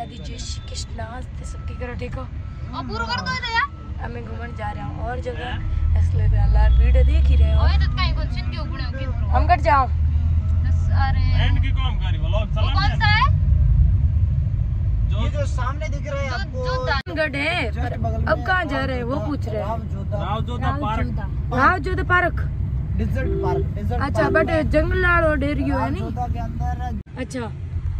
राधे जय श्री कृष्णा सबके करो देखो और पूरा कर दो इधर यार। हमें घूमने जा रहे हैं और जगह। इसलिए अल्लाह वीडियो देख ही रहे हो। ओए तो है हम कट जाओ। दस अरे। एंड की काम करी व्लॉग चला कौन सा है? जो ये जो सामने दिख रहा है आपको। जो है पर अब कहाँ जा रहे हैं वो पूछ रहे हैं। Rao Jodha park. Rao Jodha park. Desert park desert अच्छा बट जंगल लाड़ो डेरियो है नहीं? जोधा के अंदर अच्छा।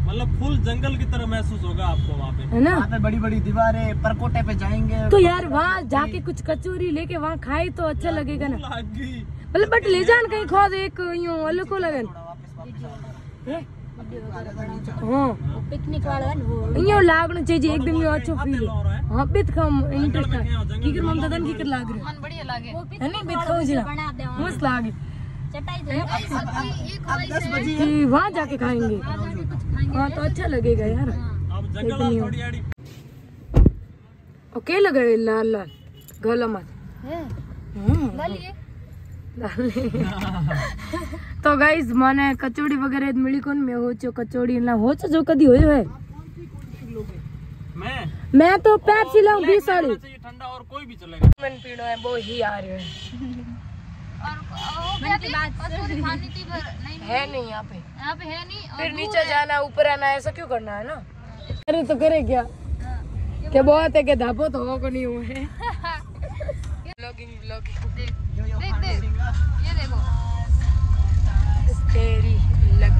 मतलब फुल जंगल की तरह महसूस होगा आपको वहाँ पे। है ना? वहाँ पे बड़ी बड़ी दीवारें परकोटे पे जाएँगे तो यार वहाँ जाके कुछ कचौरी लेके वहाँ खाए तो अच्छा लगेगा ना। मतलब बट ले जान कहीं खा दे एक यूँ अलग को लगन। हैं? हाँ। पिकनिक वाला है वो यूँ लागना चाहिए एकदम यूँ अच्छो फील। हो। है हाँ बित खाम इंटरेस्ट है की कर ममता दन की कर लाग रहे मन बढ़िया लागे। है नहीं बित खाओ जरा मस्त लागे। चटाई दे ये ख्वाहिश है कि वहाँ जाके खाएँगे। हाँ तो अच्छा लगेगा यार अब जंगल थोड़ी आड़ी ओके लगे लाल लाल गला मत हम्म डालिए તો ગાઈઝ મને કચોડી વગેરે જ મળી કોણ મેં હોચો કચોડી ના હોચો જો કદી હોય હે मैं मैं तो पेप्सी लाऊं 20 वाली चाहिए ठंडा और कोई भी चलेगा मन पीनो है वो ही आ रहे हैं है नहीं यहाँ पे। यहाँ पे है नहीं फिर नीचे जाना ऊपर आना ऐसा क्यों करना है ना? अरे तो करे क्या? क्या बहुत है कि धापो तो हो को नहीं हुए हैं? ब्लॉगिंग ब्लॉगिंग देख देख देख ये देखो। तेरी लग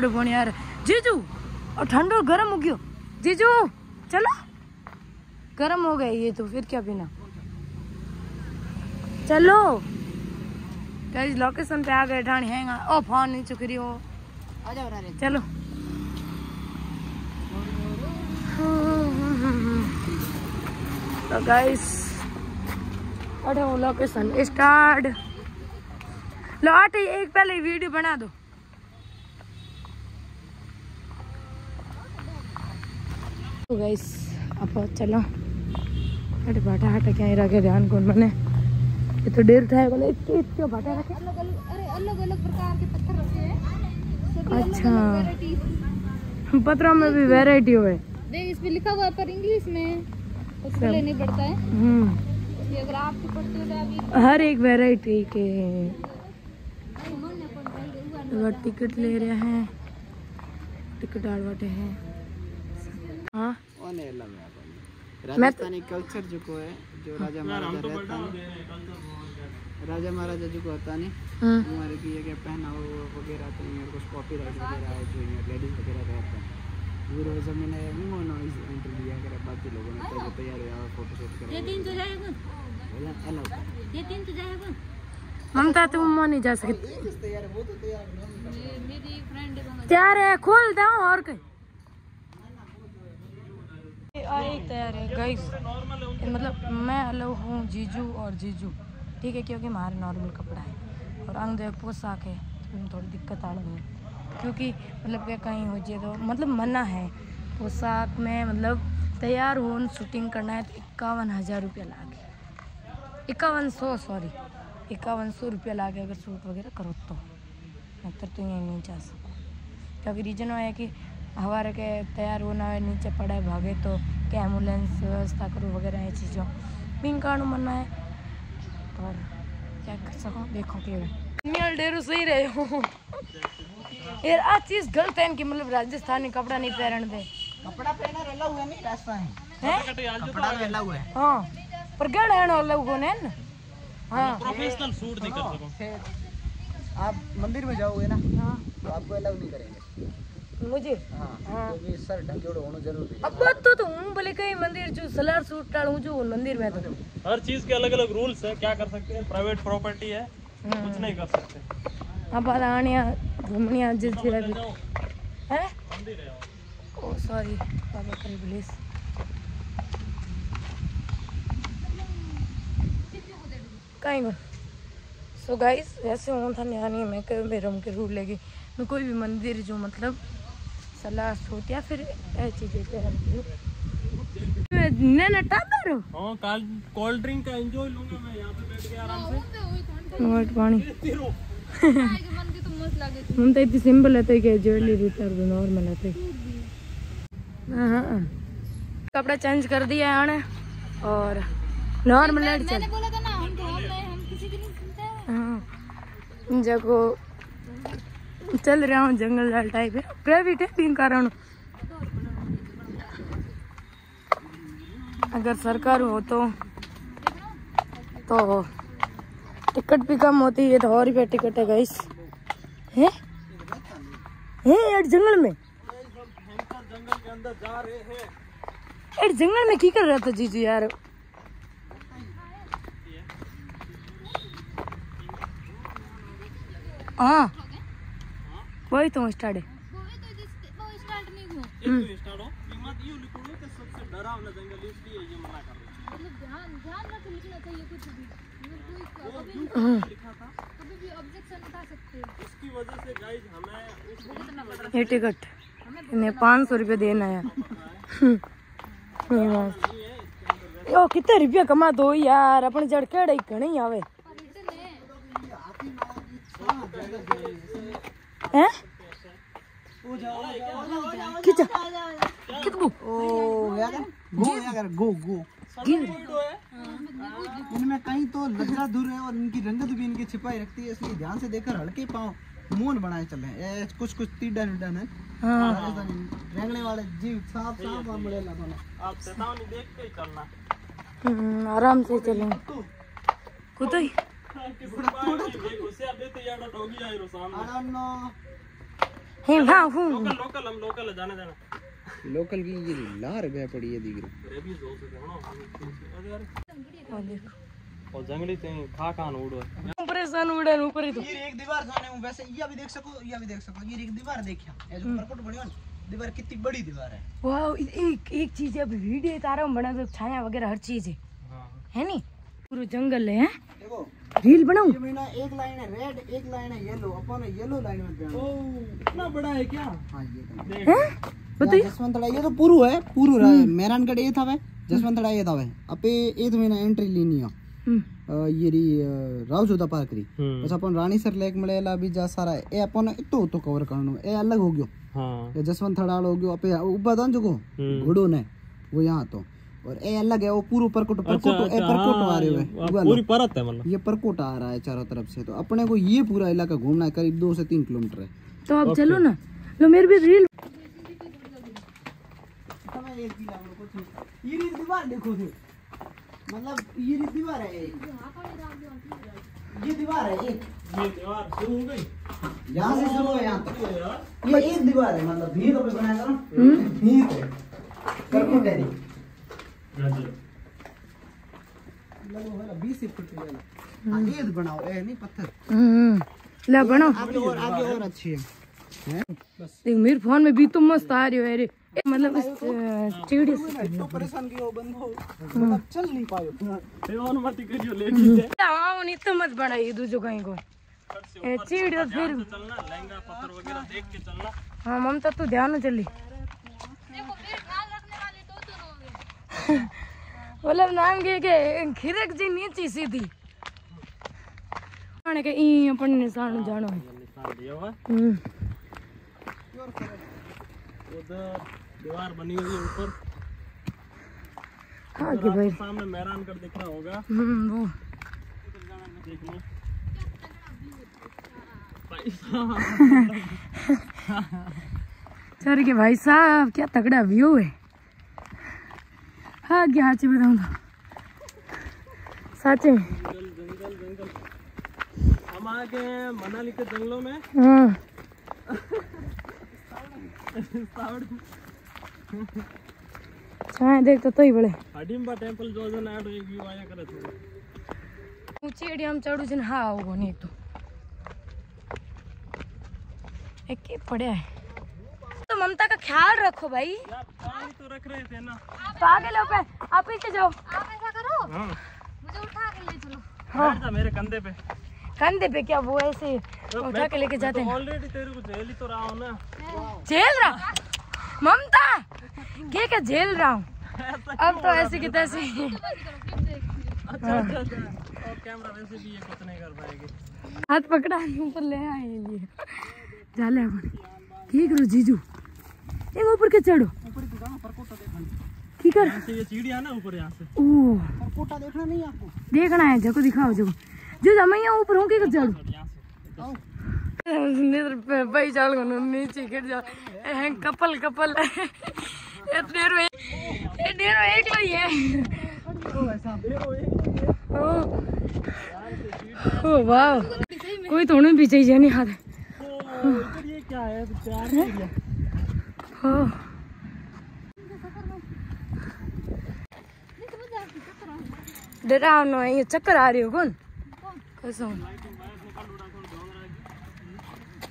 ठाडो पण यार जीजू और ठंडो गर्म हो गयो जीजू चलो गरम हो गए ये तो फिर क्या पीना चलो गाइस लोकेशन पे आ गए ठाणी हैंगा ओ फ़ोन नीचे करी हो आ जाओ रे चलो तो गाइस अरे वो लोकेशन स्टार्ट लो आटे एक पहले वीडियो बना दो तो अब चलो। अरे भाटा हटा क्या रखे ध्यान कौन बने ये तो डेर था बोले इतने इतने भाटा रखे। अलग अलग अरे अलग अलग प्रकार के पत्थर रखे हैं। अच्छा। पत्रों में भी वैरायटी हुए। देख इस पे लिखा हुआ है पर इंग्लिश में। उसको लेने पड़ता है। हम्म। ये अगर आप भी पढ़ते हो तो अभी हर एक वैरायटी के। वो टिकट ले रहे हैं टिकट आड़वाटे हैं। हाँ। है अपन राजस्थानी कल्चर जो को है जो राजा महाराजा रहता है। राजा महाराजा जो को होता नहीं। हम्म, हमारे की ये क्या पहनावा वगैरह तो ये कुछ कॉपीराइट वगैरह है जो ये लेडीज़ वगैरह रहता है। वो रोज मैंने वो नॉइस इंटरव्यू लिया करे बाकी लोगों ने तो तैयार हुआ फ़ोटो शूट करा। ये तीन तो जाएगा बोला अलग ये तीन तो जाएगा ममता तुम वहाँ नहीं जा सकती तैयार है? वो तो तैयार है मेरी फ्रेंड है तैयार है खोल दो और कहीं। एक तैयार है। गाइस मतलब मैं अलग हूँ जीजू और जीजू, ठीक है? क्योंकि हमारा नॉर्मल कपड़ा है। और अंग पोशाक है उसमें थोड़ी दिक्कत आ रही है। क्योंकि मतलब क्या कहीं हो जाए तो मतलब मना है। पोशाक में मतलब तैयार हो शूटिंग करना है तो इक्यावन हज़ार रुपया लागे इक्यावन सौ सॉरी इक्यावन सौ रुपया लागे अगर शूट वगैरह करो तो। नतर तो यहीं नहीं जा सकते। क्योंकि रीजन वो है कि हमारे के तैयार होना है, नीचे पड़े भागे तो के एंबुलेंस व्यवस्था करो वगैरह ये चीज़ों बिन कारण मना है पर क्या कर सको देखो कि डेरू सही रहे हो यार आ चीज़ गलत है इनकी मतलब राजस्थानी कपड़ा नहीं पहन दे कपड़ा पहना रेला हुआ नहीं राजस्थान हैं कपड़ा रेला हुआ है हाँ पर गढ़ है ना लोगों ने ना हाँ प्रोफेशनल शूट नहीं कर सको आप मंदिर में जाओगे ना हाँ तो आपको अलाउ नहीं करेंगे मुझे? हाँ क्योंकि सर ढकेड़ो होना ज़रूरी है। अब बात तो तो हूँ बोले कहीं मंदिर जो सलार सूट टाल हूँ जो मंदिर में तो। हर चीज़ के अलग अलग रूल्स है क्या कर सकते हैं? प्राइवेट प्रॉपर्टी है कुछ नहीं कर सकते। अब आने घूमने आज जे अभी है ओ सॉरी बाबा करे प्लीज़ कहीं को सो गाइस वैसे हूँ था नहीं मैं कहीं भी रम के रूल लेगी। मैं कोई भी मंदिर जो मतलब या फिर ऐसी चीज़ें ने ना टाबर हाँ? काल कोल्ड ड्रिंक का एंजॉय लूँगा मैं यहाँ पे बैठ के आराम से। नोट पानी। तो हम तो इतनी सिंपल है कि ज्वेलरी रितर नॉर्मल है हाँ कपड़ा चेंज कर दिया है और नॉर्मल है। चल मैंने बोला था ना हम तो हम हम किसी की नहीं सुनते। हैं हाँ जगो चल रहा हूँ जंगल जाल टाइप है। प्राइवेट है तीन कारण। अगर सरकार हो तो तो टिकट भी कम होती है तो और रुपया टिकट है गाइस है? है यार जंगल में? यार जंगल में की कर रहा था जीजू यार? हाँ। वही तो स्टार्ट है। वो भी तो स्टार्ट नहीं हुआ। एक तो स्टार्ट हो। कीमत यूँ लिखूँगा कि सबसे डरावना जंगल इसलिए ये मना कर रहा हूँ। मतलब ध्यान ध्यान रख लिखना चाहिए कुछ भी। मतलब कोई कभी लिखा था। कभी भी ऑब्जेक्शन उठा सकते इसकी वजह से गाइस हमें उस ये टिकट इन्हें पाँच सौ रुपये देना है। यो कितने रुपया कमा दो यार? अपने जड़ केड़े घणे आवे। है? खींचा। कितबू ओ यार गो गो गो। इनमें कहीं तो लज्जा दूर है और इनकी रंगत भी इनकी छिपाई रखती है इसलिए ध्यान से देखकर हल्के पाँव मोन बनाए चले। कुछ कुछ तीडन उडन है। हाँ रेंगने वाले जीव साफ़ साफ़ और बड़े लगोने आप चेतावनी देख के चलना हम्म, आराम से चलेंगे कुतई नहीं तो. हे हाँ हूँ। लोकल लोकल हम लोकल जाने देना लोकल की ये लार बह पड़ी है दिख रही। हो और देखो और जंगली से खा खान उड़ो परेशान उड़े ऊपर ही तो। ये एक दीवार जाने हूँ वैसे ये भी देख सको ये भी देख सको ये एक दीवार देखिया। ये जो परपट बनी हो ना दीवार कितनी बड़ी दीवार है। वाह एक एक चीज़ है अब वीडियो तारा बना तो छाया वगैरह हर चीज़ है। हाँ। है नी? पूरा जंगल है? देखो रील बनाऊँ? ये महीना एक लाइन है रेड एक लाइन है येलो अपन येलो लाइन में ओ इतना बड़ा है क्या? हाँ ये तो। हैं? बताइए। जसवंतड़ा ये तो पुरु है पुरु रहा है। मेहरानगढ़ ये था वे जसवंतड़ा ये था वे। अपे एक महीना एंट्री लेनी है। हम्म, ये री राव जोधा पार्क री। हम्म। बस अपन रानी सर लेक मिलेला जा सारा है। ए अपन इतो तो कवर करनो ए अलग हो गयो। हाँ। जसवंत थड़ाल हो गयो। अपे ऊपर तो जो हम्म। घोड़ो ने वो यहाँ तो। और ए अलग है वो पूरा परकोट अच्छा परकोट ए अच्छा परकोट आ हाँ, रहे ये- हुए पूरी परत है मतलब। ये परकोट आ रहा है चारों तरफ़ से तो अपने को ये पूरा इलाका घूमना है करीब दो से तीन किलोमीटर है। तो अब चलो ना। लो मेरे भी रील ये दीवार देखो थे मतलब ये दीवार है ये दीवार है एक। ये दीवार शुरू हो गई। यहाँ से शुरू है यहाँ तक। ये एक दीवार है मतलब भीड़ बनाया था ना। भीड़ है बनाओ ए नहीं पत्थर। हम्म, ला बनो। आगे और आगे और अच्छी है। देख मेरे फ़ोन में भी तो मस्त आ रही है अरे। मतलब इस चिड़ी तो। परेशान की हो बंद हो? मतलब चल नहीं पायो करियो लेके हाँ नहीं तो मत बनाइए दूजो कहीं को। ए, चिड़ी फिर चलना लहंगा पत्थर वगैरह देख के चलना। हाँ ममता तू ध्यान चली देखो फिर ख्याल रखने वाले दो तो होंगे मतलब नाम के के खिरक जी नीची सीधी। आने के ई अपन निशान जानो है। निशान दिया उधर दीवार बनी हुई है ऊपर आगे भाई। सामने मैरान कर दिख रहा होगा। हम्म, वो। देख लो भाई साहब, सर के भाई साहब क्या तगड़ा व्यू है। हाँ गया हाँची बताऊँगा जंगल जंगल हम आ गए मनाली के जंगलों में। हाँ। देख तो ही बड़े। हडिम्बा टेंपल जो जन आडो तो एक व्यू आया करे थोड़ा। ऊँची एडी हम चढ़ू जन हाँ आओ नहीं तो। एक पड़े है? ममता का ख्याल रखो भाई। तो रख रहे थे ना तो आगे लो पे आप पीछे जाओ। आप ऐसा करो हाँ मुझे उठा के ले चलो। बैठ जा मेरे कंधे पे। कंधे पे क्या वो ऐसे उठा के लेके जाते हैं? ऑलरेडी तेरे को झेल ही तो रहा हूँ ना। झेल रहा? ममता क्या क्या झेल रहा हूँ? अब तो ऐसे की तैसे अच्छा अच्छा अच्छा। और कैमरा वैसे भी ये कुछ नहीं कर पाएगी? हाथ पकड़ा ऊपर ले आए ये। जाले अपन की करो जीजू। एक ऊपर के चढ़ो। ऊपर की कर यहाँ से ये सीढ़ी है ना ऊपर यहाँ से। ओ। कोटा देखना नहीं आपको। देखना है जगह दिखाओ जगह जो मैं यहाँ ऊपर हूँ की कर चढ़ो यहाँ से। निद्र भाई चाल को नीचे गिर जा हैं कपल कपल। ये डेरो ये। डेरो एक लो ये। ओ। वाह। कोई थोड़ी पीछे ही नहीं हाथ। ये क्या है? हो? डरावना है ये चक्कर आ रही हो कौन कसम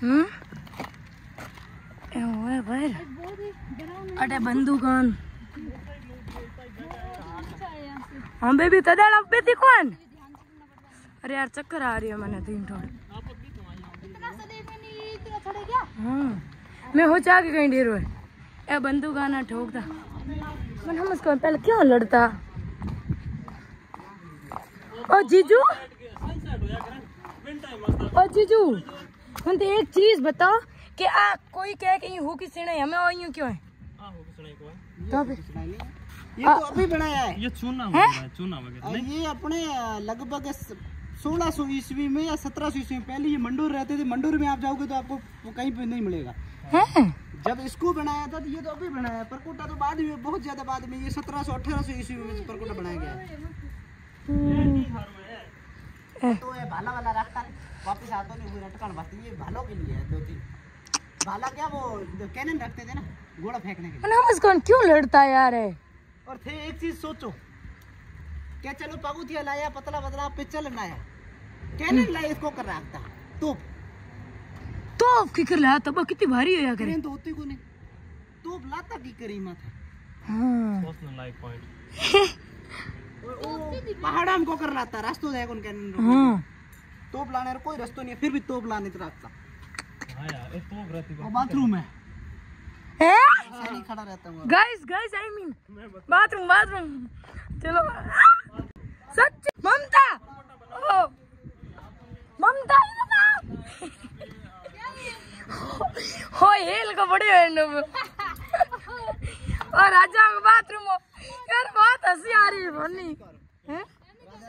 हम्म ओए भाई अटे बंदूकन हम बेबी कदड़ अब बेटी कौन अरे यार चक्कर आ रही है मैंने तीन क्या हाँ। मैं हो जा के कहीं डेरो है ए बंदूक आना ठोकता मैं हम उसको पहले क्यों लड़ता? ओ जीजू? ओ जीजू हम तो एक चीज़ बताओ कि आ कोई कहे कि हो? किसी ने हमें और यूँ क्यों है नहीं है। तो ये तो अभी बनाया है। ये चूना है? चूना वगैरह और ये अपने लगभग सोलह सौ ईस्वी में या सत्रह सौ ईस्वी में पहले ये मंडूर रहते थे मंडूर में आप जाओगे तो आपको कहीं पे नहीं मिलेगा। हैं? जब इसको बनाया था तो ये तो अभी बनाया है परकोटा तो बाद में बहुत ज़्यादा बाद में ये सत्रह सौ अठारह सौ ईस्वी में परकोटा बनाया गया। तो ये भाला वाला रखता है वापस आता नहीं हुई रटकन बात ये भालों के लिए है दो तीन भाला क्या वो कैनन रखते थे ना घोड़ा फेंकने के लिए। हम उसको क्यों लड़ता है यार? है और थे एक चीज़ सोचो। क्या चलो पगुतिया लाया पतला पतला पिचल लाया कैनन लाया इसको कर रखता तोप। तो की कर तब कितनी भारी हो या करे? क्रेन तो होती को नहीं। तोप लाता की करी माथा? हाँ। पर्सनल लाइक पॉइंट पहाड़ा हमको कर लाता रास्तों जाए कौन कैनन हाँ। तोप लाने का कोई रास्तों नहीं है फिर भी तोप लाने तो रखता हाँ यार एक तो रहती और बाथरूम है। है खड़ा रहता हूँ। Guys guys I mean bathroom bathroom चलो। सच ममता! ममता हो हेल को बड़े हैं लोग और राजा का बाथरूम यार बहुत हँसी आ रही है बनी हैं?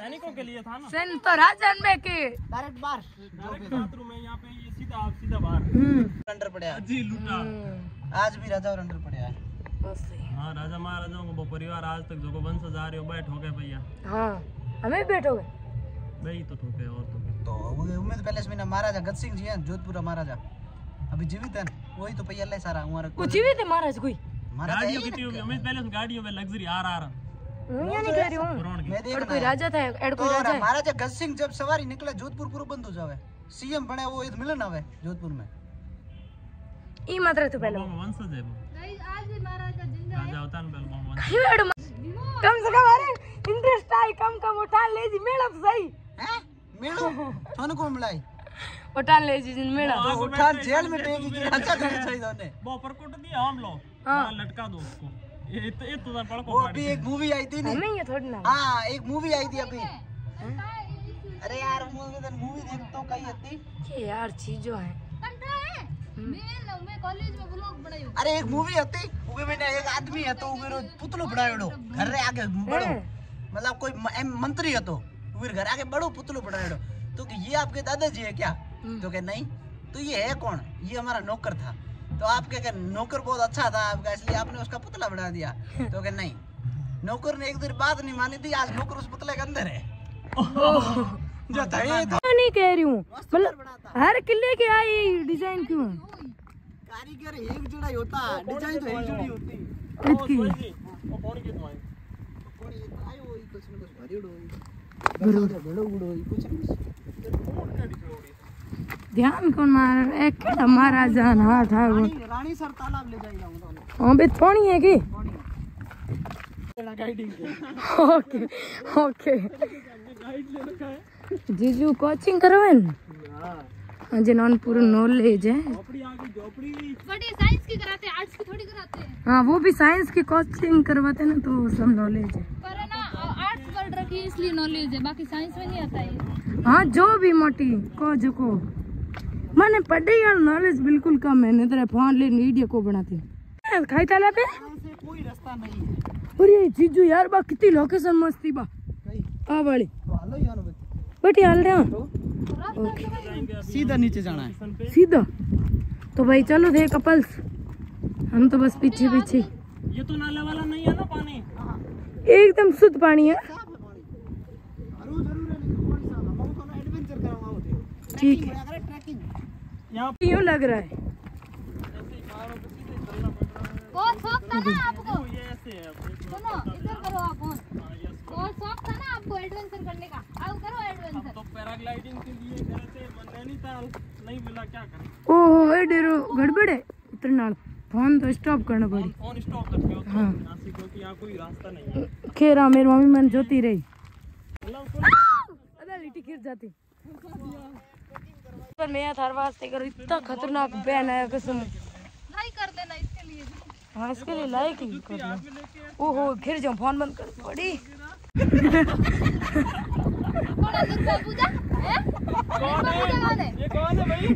सैनिकों के लिए था ना? सेन तो राजा में के। डायरेक्ट बाहर। डायरेक्ट बाथरूम है यहाँ पे ये सीधा आप सीधा बाहर। हम्म। अंडर पड़ा है। जी लूटा। आज भी राजा और अंडर पड़ा है। बस। हाँ राजा महाराजाओं को परिवार आज तक जो वंश जा रहे हो बैठ हो गए भैया। हाँ हमें बैठोगे? वही तो ठोके और तो तो उम्मीद पैलेस में ना महाराजा गत सिंह जी हैं जोधपुर महाराजा। अभी जीवित है। वही तो पहिया सारा हमारा कुछ भी थे महाराज कोई? महाराजा गाड़ियों कितनी होगी। उम्मीद पहले गाड़ियों में लग्जरी आ रहा मैं नहीं कह रही हूँ। मैं कोई है। राजा था और कोई तो राजा है? महाराजा गज सिंह जब सवारी निकला जोधपुर पूरा बंद हो जावे। सीएम बने वो इधर मिलन आवे जोधपुर में। ई मात्र तू पहले। वंशज है वो गाइस आज भी महाराजा ज़िंदा है। राजा होता है ना पहले वंशज। कम से कम अरे इंटरेस्ट आई कम कम उठान ले जी मैडम सही। हैं? मेड़ो थोन को मिलाई? उठान ले जी मैडम तो उठा जेल में टेकी की राजा करना चाहिए उन्हें। वो परकोट दिया हम लो हाँ। वहाँ लटका दो उसको। ये तो ये तो वो पड़को अभी एक मूवी आई थी नहीं? ये थोड़ी ना। हाँ एक मूवी आई थी अभी। अरे यार मूवी मूवी देख तो कही थी ये यार चीज़ों है। कंठा है। मैं मैं कॉलेज में ब्लॉग बनाई हूँ। अरे एक मूवी वो में एक आदमी है तो मेरे पुतलो बढ़ायो घर रे आगे बढ़ो। मतलब कोई मंत्री है तो वो घर आगे बढ़ो पुतलो बढ़ायो तो कि ये आपके दादाजी है क्या? तो के नहीं तो ये है कौन? ये हमारा नौकर था। तो आप क्या नौकर बहुत अच्छा था आपका इसलिए आपने उसका पुतला बढ़ा दिया। तो के नहीं नौकर ने एक दिन बात नहीं मानी थी आज नौकर उस पुतले के अंदर है। जो था ये तो। मैं नहीं कह रही हूँ। मतलब हर किले के आई डिज़ाइन क्यों? कारीगर एक जोड़ा ही होता डिज़ाइन तो एक जोड़ी होती। वो कौन की। तुम्हारी कोई आयो ही कुछ न कुछ भरियो कुछ न कुछ। का ध्यान कौन मार एक केड़ा महाराजा ना ठाकुर रानी रानी सर तालाब ले जाएगा हम दोनों हाँ बे थोड़ी है की? Guiding okay okay. जीजू कोचिंग करवे न हाँ। जिन्होंने पूरा नॉलेज है। झोपड़ी आ गई झोपड़ी। ये साइंस की कराते हैं आर्ट्स की थोड़ी कराते हैं। हाँ वो भी साइंस की कोचिंग करवाते ना तो सब नॉलेज है। आर्ट्स पढ़ रखी है इसलिए नॉलेज है। बाकी साइंस में नहीं आता है हाँ जो भी मोटी को जो को मैंने पढ़ी यार नॉलेज बिल्कुल कम है नहीं तेरा फ़ोन ले वीडियो को बनाती हूँ। खाई ताला पे कोई रास्ता नहीं है। अरे जीजू यार बा कितनी लोकेशन मस्त थी बा। कहीं? आ वाली। तो हालो यार बटी हाल रहे हो? सीधा नीचे जाना है। सीधा? तो भाई चलो थे कपल्स। हम तो बस पीछे पीछे ये तो नाले वाला नहीं है ना पानी? एकदम शुद्ध पानी है साफ़ है पानी अरे ज़रूर है लेकिन पानी साफ़ है हम तो एडवेंचर करावा होते ठीक है। यहाँ लग रहा है। बहुत शौक था ना आपको। ये ऐसे है अपने सुनो इधर करो आप बहुत शौक था ना आपको एडवेंचर करने का। आओ करो एडवेंचर तो पैराग्लाइडिंग के लिए गए थे नैनीताल नहीं मिला क्या करें? ओहो ए डेरो गड़बड़ है। फ़ोन तो स्टॉप करना पड़ी फ़ोन स्टॉप करके हो। हाँ क्योंकि यहाँ कोई रास्ता नहीं है। खेरा मेरी मम्मी मन जोती रही। लिटी गिर जाती। पर मैं थार वास्ते कर? इतना खतरनाक बैन आया कसम। लाइक कर देना इसके लिए हाँ इसके लिए लाइक ही कर लो ओहो फिर जाओ फ़ोन बंद कर पड़ी कौन है दुर्गा पूजा हैं? कौन है? है ये कौन है भाई?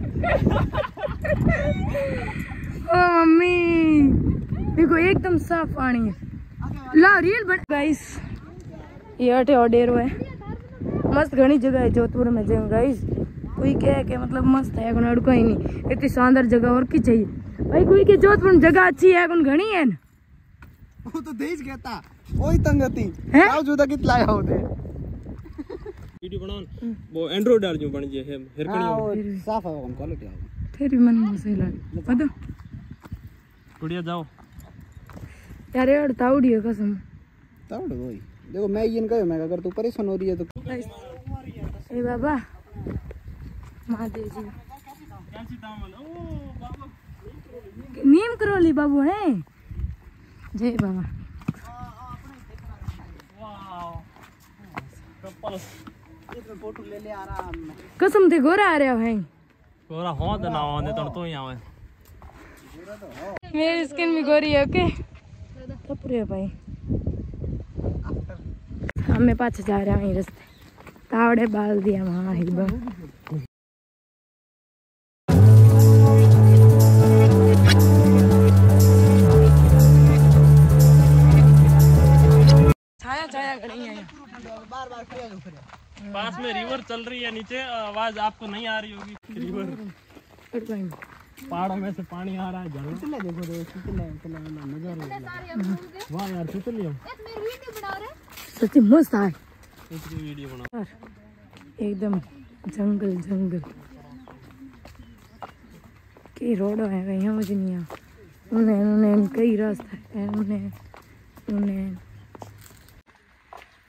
ओ मम्मी। देखो एकदम साफ़ पानी है। ला रियल बन गाइस ये अटे और डेरो है। मस्त घनी जगह है जोधपुर में जगह गाइस कोई कहे कि मतलब मस्त है कोई अड़को ही नहीं। इतनी शानदार जगह और की चाहिए? भाई कोई के जोधपुर में जगह अच्छी है कौन घनी है ना? वो तो देश कहता ओई तंगती हैं? आओ जुदा कित लाया होते वीडियो बनाओ वो एंड्रॉइड डाल जो बन जे है हिरकणी हाँ। हो साफ़ है हम क्वालिटी है फिर भी मन में सही लगे पता बढ़िया जाओ। यार यार ताउड़ी है कसम। तब वही देखो मैं ये कहो मैं अगर तू परेशान हो रही है तो ए बाबा। महादेव जी। नीम करोली बाबू है? जय बाबा। कसम थे गोरा आ रहा है कोरा हो तो ना आने तो तो ही आवे। मेरी स्किन भी गोरी है ओके तपरे भाई। हमें पाछे जा रहे हैं रास्ते। तावड़े बाल दिया वहाँ ही छाया छाया खड़ी है बार बार फिर जाओ फिर पास में रिवर चल रही है नीचे आवाज़ आपको नहीं आ रही होगी। रिवर। पहाड़ों में से पानी आ रहा है झरना कितने देखो देखो कितने कितने नजारे वाह यार हम। रहे सच्ची मस्त है वीडियो बना एकदम जंगल जंगल। की रोड है समझ नहीं उन्हें उन्हें कई रास्ता है उन्हें उन्हें।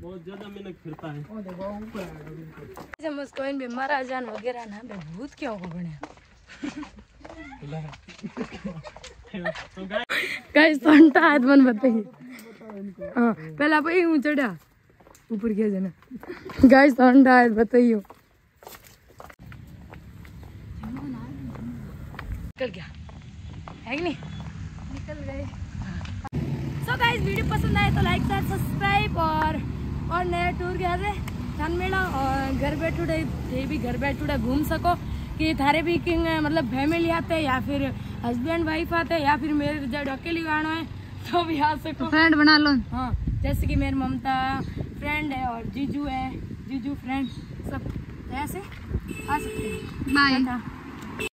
बहुत ज़्यादा मेहनत फिरता है। समझ कोई भी महाराजा वगैरह ना बे भूत क्यों हो बने तो गाइस बताइए हाँ। पहला पे हूँ चढ़ा। ऊपर क्या जाना। गाइस पंटा हाथ बताइयो निकल गया। है कि नहीं? निकल गए। सो गाइस वीडियो पसंद आए तो लाइक सब्सक्राइब और और नया टूर गया थे छन मेला और घर बैठे थे भी घर बैठे घूम सको कि थारे भी किंग मतलब फैमिली आते हैं या फिर हस्बैंड वाइफ आते हैं या फिर मेरे जब अकेली गाना है तो भी आ सको। फ्रेंड बना लो। हाँ जैसे कि मेरी ममता फ्रेंड है और जीजू है जीजू फ्रेंड सब तो ऐसे आ सकते हैं। बाय।